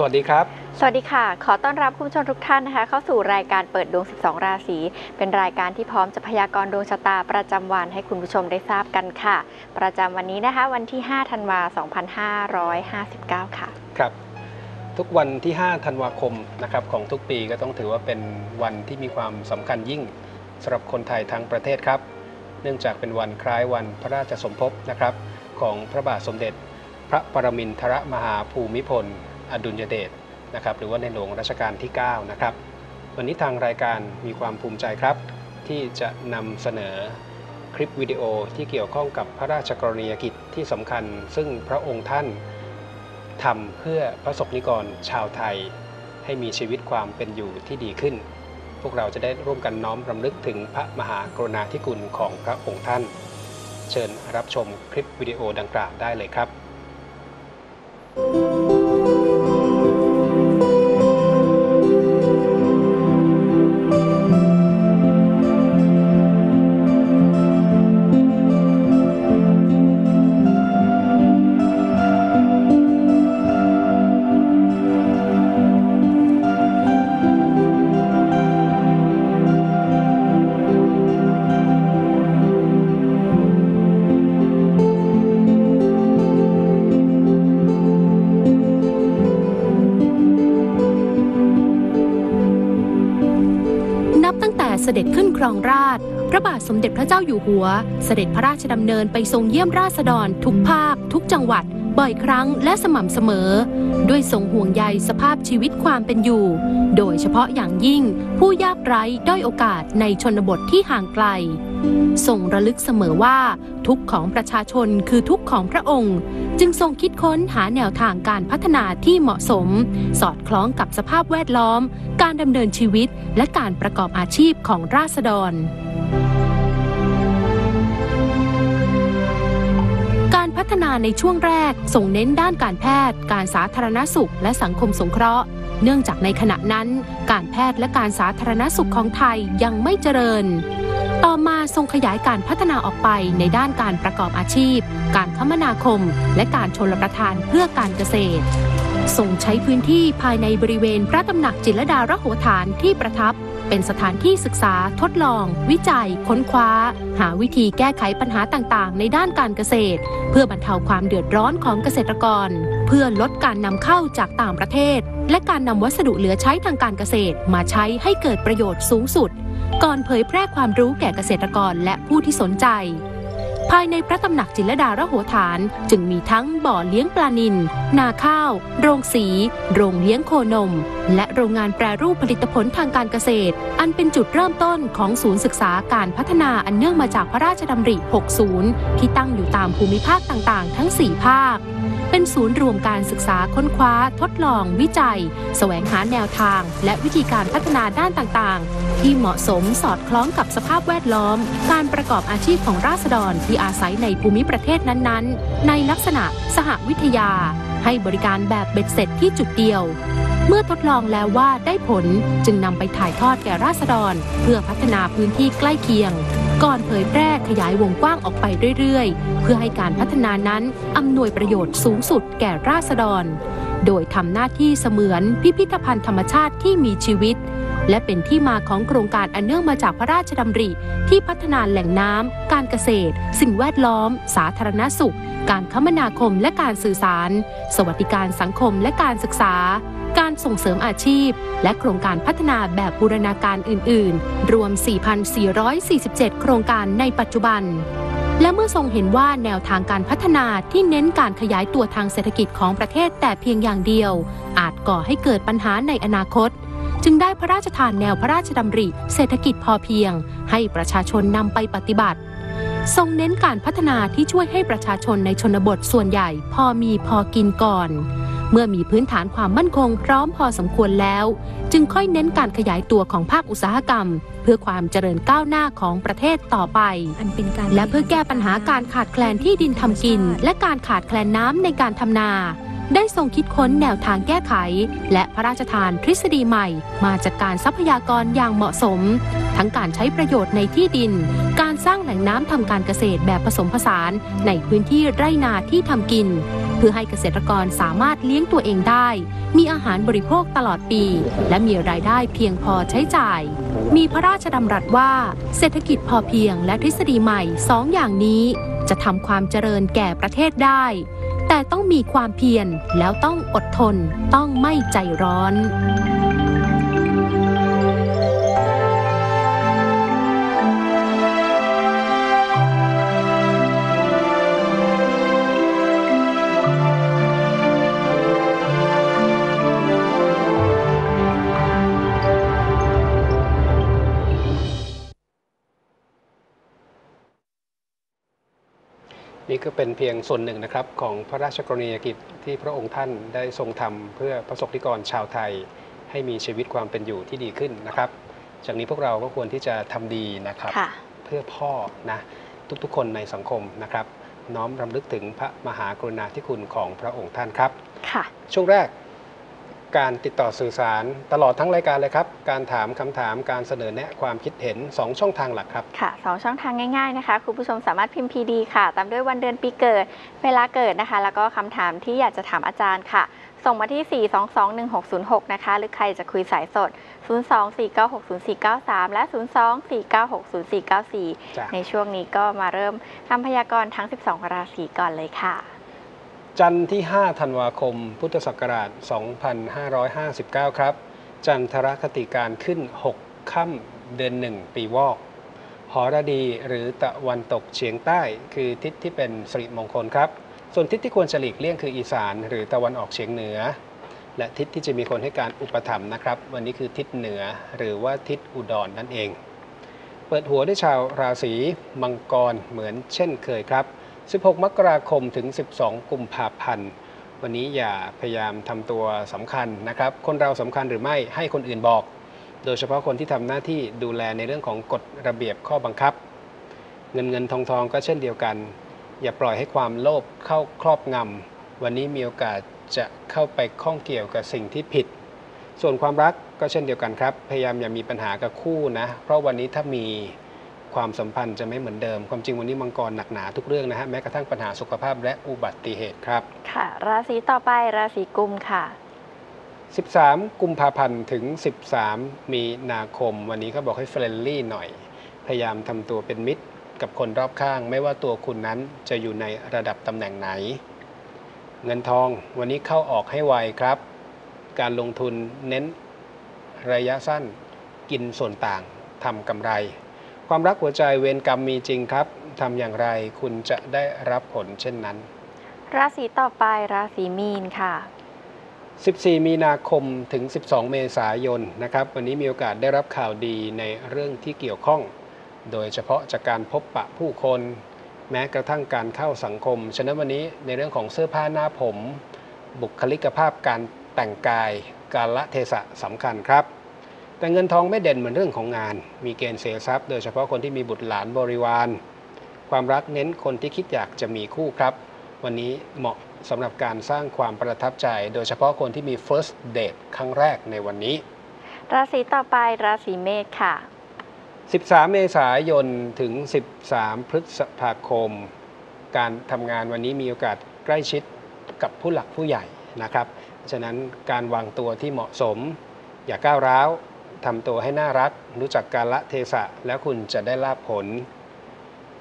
สวัสดีครับ สวัสดีค่ะ ขอต้อนรับคุณผู้ชมทุกท่านนะคะ เข้าสู่รายการเปิดดวง 12 ราศี เป็นรายการที่พร้อมจะพยากรณ์ดวงชะตาประจำวันให้คุณผู้ชมได้ทราบกันค่ะ ประจำวันนี้นะคะ วันที่ 5 ธันวาคม2559 ค่ะ ครับ ทุกวันที่ 5 ธันวาคมนะครับของทุกปีก็ต้องถือว่าเป็นวันที่มีความสำคัญยิ่งสำหรับคนไทยทั้งประเทศครับ เนื่องจากเป็นวันคล้ายวันพระราชสมภพนะครับ ของพระบาทสมเด็จ พระปรมินทรมหาภูมิพล อดุลยเดชนะครับหรือว่าในหลวงรัชกาลที่ 9 นะครับ วันนี้ทางรายการมีความภูมิใจครับ ที่จะนำเสนอคลิปวิดีโอที่เกี่ยวข้องกับพระราชกรณียกิจที่สำคัญ ซึ่งพระองค์ท่านทำเพื่อพระสบนิกรชาวไทย ให้มีชีวิตความเป็นอยู่ที่ดีขึ้น พวกเราจะได้ร่วมกันน้อมรำลึกถึงพระมหากรุณาธิคุณของพระองค์ท่าน เชิญรับชมคลิปวิดีโอดังกล่าวได้เลยครับ ด็จขึ้นครองราช พระบาทสมเด็จพระเจ้าอยู่หัว เสด็จพระราชดำเนินไปทรงเยี่ยมราษฎรทุกภาค ทุกจังหวัด บ่อยครั้งและสม่ำเสมอ ด้วยทรงห่วงใยสภาพชีวิตความเป็นอยู่ โดยเฉพาะอย่างยิ่งผู้ยากไร้ด้อยโอกาสในชนบทที่ห่างไกลทรงระลึกเสมอว่า ทุกของประชาชนคือทุกของพระองค์ จึงทรงคิดค้นหาแนวทางการพัฒนาที่เหมาะสม สอดคล้องกับสภาพแวดล้อม การดำเนินชีวิตและการประกอบอาชีพของราษฎร พัฒนาในช่วงแรก ส่งเน้นด้านการแพทย์ การสาธารณสุข และสังคมสงเคราะห์ เนื่องจากในขณะนั้น การแพทย์และการสาธารณสุขของไทยยังไม่เจริญ ต่อมาทรงขยายการพัฒนาออกไปในด้านการประกอบอาชีพ การคมนาคม และการชนประทานเพื่อการเกษตรทรงใช้พื้นที่ภายในบริเวณพระตำหนักจิตรดาระโหฐานที่ประทับ เป็นสถานที่ศึกษาทดลอง วิจัย ค้นคว้า หาวิธีแก้ไขปัญหาต่างๆ ในด้านการเกษตร เพื่อบรรเทาความเดือดร้อนของเกษตรกร เพื่อลดการนำเข้าจากต่างประเทศ และการนำวัสดุเหลือใช้ทางการเกษตรมาใช้ให้เกิดประโยชน์สูงสุด ก่อนเผยแพร่ความรู้แก่เกษตรกรและผู้ที่สนใจ ภายในพระตำหนักจิรลดาระโหฐานจึงมีทั้งบ่อเลี้ยงปลานิลนาข้าว โรงสี โรงเลี้ยงโคนม และโรงงานแปรรูปผลิตผลทางการเกษตร อันเป็นจุดเริ่มต้นของศูนย์ศึกษาการพัฒนาอันเนื่องมาจากพระราชดำริ 60 ที่ตั้งอยู่ตามภูมิภาคต่างๆ ทั้ง 4 ภาค เป็นศูนย์รวมการศึกษาค้นคว้า ทดลอง วิจัย แสวงหาแนวทาง และวิธีการพัฒนาด้านต่างๆ ที่เหมาะสมสอดคล้องกับสภาพแวดล้อม การประกอบอาชีพของราษฎรที่อาศัยในภูมิประเทศนั้นๆ ในลักษณะสหวิทยา ให้บริการแบบเบ็ดเสร็จที่จุดเดียว เมื่อทดลองแล้วว่าได้ผลจึงนำไปถ่ายทอดแก่ราษฎร เพื่อพัฒนาพื้นที่ใกล้เคียง ก่อนเผยแพร่ขยายวงกว้างออกไปเรื่อยๆ เพื่อให้การพัฒนานั้นอำนวยประโยชน์สูงสุดแก่ราษฎร โดยทำหน้าที่เสมือนพิพิธภัณฑ์ธรรมชาติที่มีชีวิต และเป็นที่มาของโครงการอันเนื่องมาจากพระราชดำริ ที่พัฒนาแหล่งน้ำ การเกษตร สิ่งแวดล้อม สาธารณสุข การคมนาคมและการสื่อสาร สวัสดิการสังคมและการศึกษา การส่งเสริมอาชีพ และโครงการพัฒนาแบบบูรณาการอื่น ๆ รวม 4,447 โครงการในปัจจุบัน และเมื่อทรงเห็นว่าแนวทางการพัฒนาที่เน้นการขยายตัวทางเศรษฐกิจของประเทศแต่เพียงอย่างเดียว อาจก่อให้เกิดปัญหาในอนาคต จึงได้พระราชทานแนวพระราชดำริ เศรษฐกิจพอเพียง ให้ประชาชนนำไปปฏิบัติ ทรงเน้นการพัฒนาที่ช่วยให้ประชาชนในชนบทส่วนใหญ่ พอมีพอกินก่อน เมื่อมีพื้นฐานความมั่นคงพร้อมพอสมควรแล้ว จึงค่อยเน้นการขยายตัวของภาคอุตสาหกรรม เพื่อความเจริญก้าวหน้าของประเทศต่อไปอันเป็นการและเพื่อแก้ปัญหาการขาดแคลนที่ดินทำกิน และการขาดแคลนน้ำในการทำนาได้ทรงคิดค้นแนวทางแก้ไข และพระราชทานทฤษฎีใหม่ มาจัดการทรัพยากรอย่างเหมาะสม ทั้งการใช้ประโยชน์ในที่ดิน การสสร้างแหล่งน้ำทำการเกษตรแบบผสมผสานในพื้นที่ไร่นาที่ทำกิน เพื่อให้เกษตรกรสามารถเลี้ยงตัวเองได้ มีอาหารบริโภคตลอดปี และมีรายได้เพียงพอใช้จ่าย มีพระราชดำรัสว่า เศรษฐกิจพอเพียงและทฤษฎีใหม่สองอย่างนี้ จะทำความเจริญแก่ประเทศได้ แต่ต้องมีความเพียรแล้วต้องอดทน ต้องไม่ใจร้อน ก็เป็นเพียงส่วนหนึ่งนะครับของพระราชกรณียกิจที่พระองค์ท่านได้ทรงทำเพื่อประสบนิกรชาวไทย ให้มีชีวิตความเป็นอยู่ที่ดีขึ้นนะครับจากนี้พวกเราก็ควรที่จะทำดีนะครับค่ะเพื่อพ่อนะทุกๆ คนในสังคมนะครับ น้อมรำลึกถึงพระมหากรุณาธิคุณของพระองค์ท่านครับค่ะช่วงแรก การติดต่อสื่อสาร ตลอดทั้งรายการเลยครับ การถามคำถามการเสนอแนะความคิดเห็น 2 ช่องทางหลักครับ ค่ะสองช่องทางง่ายๆนะคะ คุณผู้ชมสามารถพิมพ์ PD ค่ะ ตามด้วยวันเดือนปีเกิด เวลาเกิดนะคะ แล้วก็คำถามที่อยากจะถามอาจารย์ค่ะ ส่งมาที่ 4221606 นะคะ หรือใครจะคุยสายสด 024960493 และ 024960494จ้ะในช่วงนี้ก็มาเริ่มทำพยากรณ์ทั้ง 12 ราศีก่อนเลยค่ะ จันทร์ที่ 5 ธันวาคม พุทธศักราช 2559 ครับ จันทรคติการขึ้น 6 ค่ำเดือน 1 ปีวอก หอระดีหรือตะวันตกเฉียงใต้ คือทิศที่เป็นสิริมงคลครับ ส่วนทิศที่ควรจะหลีกเลี่ยงคืออีสานหรือตะวันออกเฉียงเหนือ และทิศที่จะมีคนให้การอุปถัมภ์นะครับ วันนี้คือทิศเหนือหรือว่าทิศอุดรนนั่นเอง เปิดหัวด้วยชาวราศีมังกรเหมือนเช่นเคยครับ 16 มกราคมถึง 12 กุมภาพันธ์ วันนี้อย่าพยายามทำตัวสำคัญนะครับ คนเราสำคัญหรือไม่ให้คนอื่นบอก โดยเฉพาะคนที่ทำหน้าที่ดูแลในเรื่องของกฎระเบียบข้อบังคับ เงินเงินทองทองก็เช่นเดียวกัน อย่าปล่อยให้ความโลภเข้าครอบงำวันนี้มีโอกาสจะเข้าไปข้องเกี่ยวกับสิ่งที่ผิด ส่วนความรักก็เช่นเดียวกันครับ พยายามอย่ามีปัญหากับคู่นะ เพราะวันนี้ถ้ามี ความสัมพันธ์จะไม่เหมือนเดิม ความจริงวันนี้มังกรหนักหนาทุกเรื่องนะฮะแม้กระทั่งปัญหาสุขภาพและอุบัติเหตุครับ ค่ะ ราศีต่อไปราศีกุมค่ะ 13 กุมภาพันธ์ถึง 13 มีนาคม วันนี้เขาบอกให้เฟรนลี่หน่อย พยายามทำตัวเป็นมิตรกับคนรอบข้าง ไม่ว่าตัวคุณนั้นจะอยู่ในระดับตำแหน่งไหน เงินทองวันนี้เข้าออกให้ไวครับ การลงทุนเน้นระยะสั้นกินส่วนต่างทำกำไร ความรักหัวใจเวรกรรมมีจริงครับทำอย่างไรคุณจะได้รับผลเช่นนั้น ราศีต่อไปราศีมีนค่ะ 14 มีนาคมถึง 12 เมษายนนะครับ วันนี้มีโอกาสได้รับข่าวดีในเรื่องที่เกี่ยวข้อง โดยเฉพาะจากการพบปะผู้คน แม้กระทั่งการเข้าสังคม ฉะนั้นวันนี้ในเรื่องของเสื้อผ้าหน้าผม บุคลิกภาพการแต่งกาย การละเทศะสำคัญครับ แต่เงินทองไม่เด่นเหมือนเรื่องของงาน มีเกณฑ์เสียทรัพย์ โดยเฉพาะคนที่มีบุตรหลานบริวาร ความรักเน้นคนที่คิดอยากจะมีคู่ครับ วันนี้เหมาะสำหรับการสร้างความประทับใจ โดยเฉพาะคนที่มี first date ครั้งแรกในวันนี้ ราศีต่อไปราศีเมษค่ะ 13 เมษายนถึง 13 พฤษภาคม การทำงานวันนี้มีโอกาสใกล้ชิดกับผู้หลักผู้ใหญ่นะครับ ฉะนั้นการวางตัวที่เหมาะสม อย่าก้าวร้าว ทำตัวให้น่ารัก รู้จักการละเทศะ แล้วคุณจะได้ลาภผล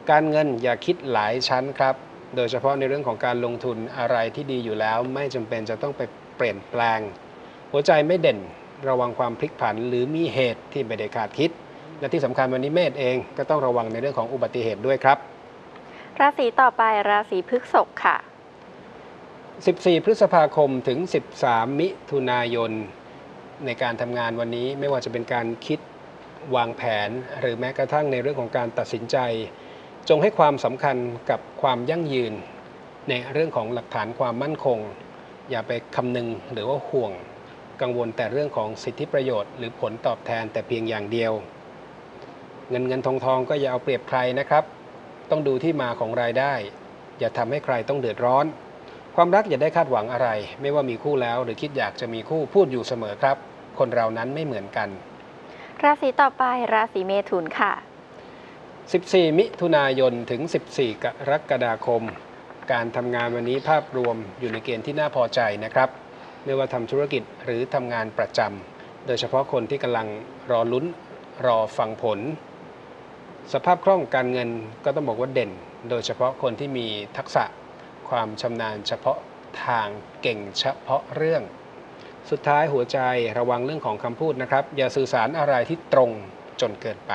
การเงินอย่าคิดหลายชั้นครับ โดยเฉพาะในเรื่องของการลงทุนอะไรที่ดีอยู่แล้ว ไม่จำเป็นจะต้องไปเปลี่ยนแปลง หัวใจไม่เด่นระวังความพลิกผัน หรือมีเหตุที่ไม่ได้คาดคิด และที่สำคัญวันนี้เมษเองก็ต้องระวังในเรื่องของอุบัติเหตุด้วยครับ ราศีต่อไปราศีพฤษภค่ะ 14 พฤษภาคมถึง 13 มิถุนายน ในการทำงานวันนี้ไม่ว่าจะเป็นการคิดวางแผน หรือแม้กระทั่งในเรื่องของการตัดสินใจ จงให้ความสำคัญกับความยั่งยืน ในเรื่องของหลักฐานความมั่นคง อย่าไปคำนึงหรือว่าห่วง กังวลแต่เรื่องของสิทธิประโยชน์หรือผลตอบแทนแต่เพียงอย่างเดียว เงินเงินทองทองก็อย่าเอาเปรียบใครนะครับ ต้องดูที่มาของรายได้ อย่าทำให้ใครต้องเดือดร้อนความรักอย่าได้คาดหวังอะไร ไม่ว่ามีคู่แล้วหรือคิดอยากจะมีคู่พูดอยู่เสมอครับ คนเรานั้นไม่เหมือนกัน ราศีต่อไปราศีเมถุนค่ะ 14 มิถุนายนถึง 14 กรกฎาคม การทำงานวันนี้ภาพรวมอยู่ในเกณฑ์ที่น่าพอใจนะครับ ไม่ว่าทำธุรกิจหรือทำงานประจำโดยเฉพาะคนที่กำลังรอลุ้นรอฟังผล สภาพคล่องการเงินก็ต้องบอกว่าเด่น โดยเฉพาะคนที่มีทักษะความชำนาญเฉพาะทางเก่งเฉพาะเรื่อง สุดท้ายหัวใจระวังเรื่องของคำพูดนะครับ อย่าสื่อสารอะไรที่ตรงจนเกินไป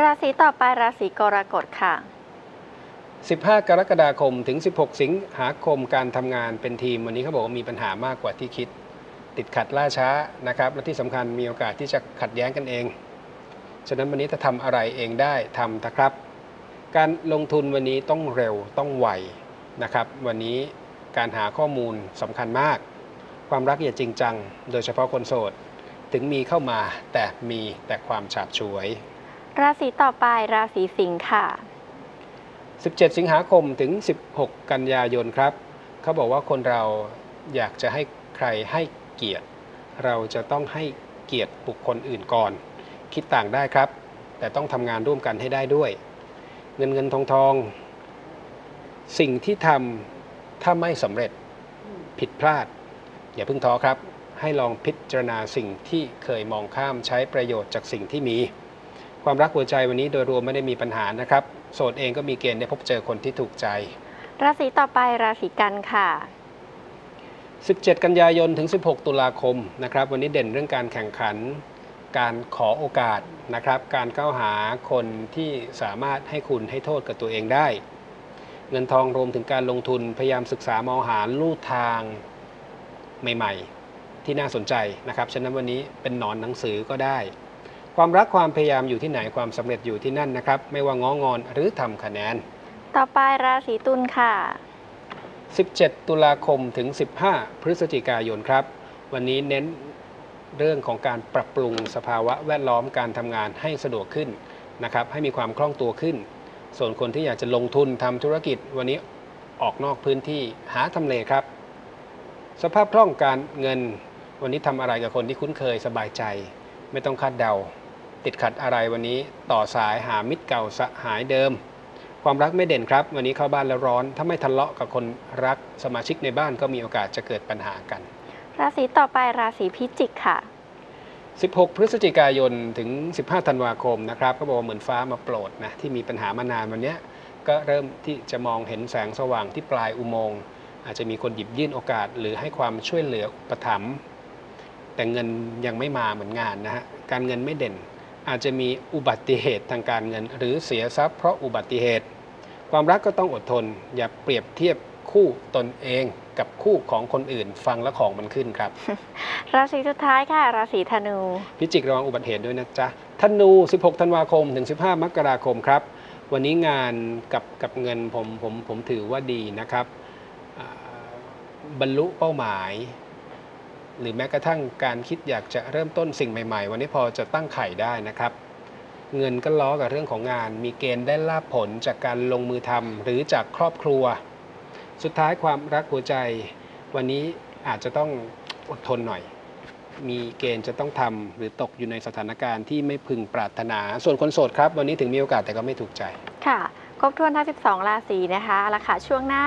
ราศีต่อไปราศีกรกฎค่ะ 15 กรกฎาคมถึง 16 สิงหาคมการทำงานเป็นทีมวันนี้เขาบอกว่ามีปัญหามากกว่าที่คิด ติดขัดล่าช้านะครับ และที่สำคัญมีโอกาสที่จะขัดแย้งกันเอง ฉะนั้นวันนี้ถ้าทำอะไรเองได้ทำนะครับ การลงทุนวันนี้ต้องเร็วต้องไวนะครับ วันนี้การหาข้อมูลสำคัญมาก ความรักอย่าจริงจัง โดยเฉพาะคนโสด ถึงมีเข้ามาแต่มีแต่ความฉาบฉวย ราศีต่อไปราศีสิงค์ค่ะ 17 สิงหาคมถึง 16 กันยายนครับ เขาบอกว่าคนเราอยากจะให้ใครให้เกียรติ เราจะต้องให้เกียรติบุคคลอื่นก่อน คิดต่างได้ครับ แต่ต้องทำงานร่วมกันให้ได้ด้วย เงินเงินทองทอง สิ่งที่ทำถ้าไม่สำเร็จผิดพลาด อย่าเพิ่งท้อครับ ให้ลองพิจารณาสิ่งที่เคยมองข้ามใช้ประโยชน์จากสิ่งที่มี ความรักหัวใจวันนี้โดยรวมไม่ได้มีปัญหานะครับ โสดเองก็มีเกณฑ์ได้พบเจอคนที่ถูกใจ ราศีต่อไปราศีกันค่ะ 17 กันยายนถึง 16 ตุลาคมนะครับ วันนี้เด่นเรื่องการแข่งขัน การขอโอกาสนะครับ การเข้าหาคนที่สามารถให้คุณให้โทษกับตัวเองได้ เงินทองรวมถึงการลงทุนพยายามศึกษามองหาลู่ทาง ใหม่ ๆ ที่น่าสนใจนะครับฉะนั้นวันนี้เป็นหนอนหนังสือก็ได้ ความรักความพยายามอยู่ที่ไหนความสำเร็จอยู่ที่นั่นนะครับ ไม่ว่าง้องอนหรือทำคะแนน ต่อไปราศีตุลค่ะ 17 ตุลาคมถึง 15 พฤศจิกายนครับ วันนี้เน้นเรื่องของการปรับปรุงสภาวะแวดล้อมการทำงานให้สะดวกขึ้นนะครับให้มีความคล่องตัวขึ้น ส่วนคนที่อยากจะลงทุนทำธุรกิจวันนี้ออกนอกพื้นที่หาทำเลครับ สภาพคล่องการเงิน วันนี้ทำอะไรกับคนที่คุ้นเคยสบายใจ ไม่ต้องคาดเดา ติดขัดอะไรวันนี้ต่อสายหามิตรเก่าสหายเดิม ความรักไม่เด่นครับ วันนี้เข้าบ้านแล้วร้อน ถ้าไม่ทะเลาะกับคนรักสมาชิกในบ้านก็มีโอกาสจะเกิดปัญหากัน ราศีต่อไปราศีพิจิกค่ะ 16 พฤศจิกายนถึง 15 ธันวาคมนะครับก็บอกว่าเหมือนฟ้ามาโปรดนะที่มีปัญหามานานวันเนี้ยก็เริ่มที่จะมองเห็นแสงสว่างที่ปลายอุโมงค์ อาจจะมีคนหยิบยื่นโอกาส หรือให้ความช่วยเหลืออุปถัมภ์แต่เงินยังไม่มาเหมือนงานนะฮะการเงินไม่เด่น อาจจะมีอุบัติเหตุทางการเงิน หรือเสียทรัพย์เพราะอุบัติเหตุ ความรักก็ต้องอดทน อย่าเปรียบเทียบคู่ตนเองกับคู่ของคนอื่น ฟังแล้วของมันขึ้นครับ ราศีสุดท้ายค่ะ ราศีธนู พิจิกระวังอุบัติเหตุด้วยนะจ๊ะธนู 16 ธันวาคม ถึง 15 มกราคมครับ วันนี้งานกับกับเงินผมผมผมถือว่าดีนะครับอ่า บรรลุเป้าหมาย หรือแม้กระทั่งการคิดอยากจะเริ่มต้นสิ่งใหม่ ๆ วันนี้พอจะตั้งไข่ได้นะครับ เงินก็ล้อกับเรื่องของงาน มีเกณฑ์ได้ลาบผลจากการลงมือทำหรือจากครอบครัว สุดท้ายความรักหัวใจ วันนี้อาจจะต้องอดทนหน่อย มีเกณฑ์จะต้องทำหรือตกอยู่ในสถานการณ์ที่ไม่พึงปรารถนา ส่วนคนโสดครับ วันนี้ถึงมีโอกาสแต่ก็ไม่ถูกใจ ค่ะ ครบถ้วนทั้ง 12 ราศีนะคะเอาค่ะช่วงหน้า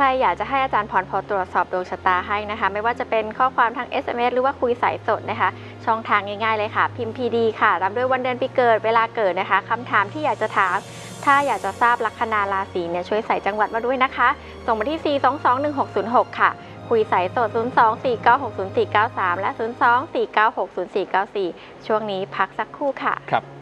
ใครอยากจะให้อาจารย์พรพอตรวจสอบดวงชะตาให้นะคะ ไม่ว่าจะเป็นข้อความทาง SMS หรือว่าคุยสายสดนะคะ ช่องทางง่ายๆเลยค่ะ พิมพ์ PD ค่ะตามด้วยวันเดือนปีเกิดเวลาเกิดนะคะคำถามที่อยากจะถาม ถ้าอยากจะทราบลัคนาราศีเนี่ยช่วยใส่จังหวัดมาด้วยนะคะ ส่งมาที่ 4221606 ค่ะคุยสายสด 024960493 และ 024960494 ช่วงนี้พักสักครู่ค่ะ ครับ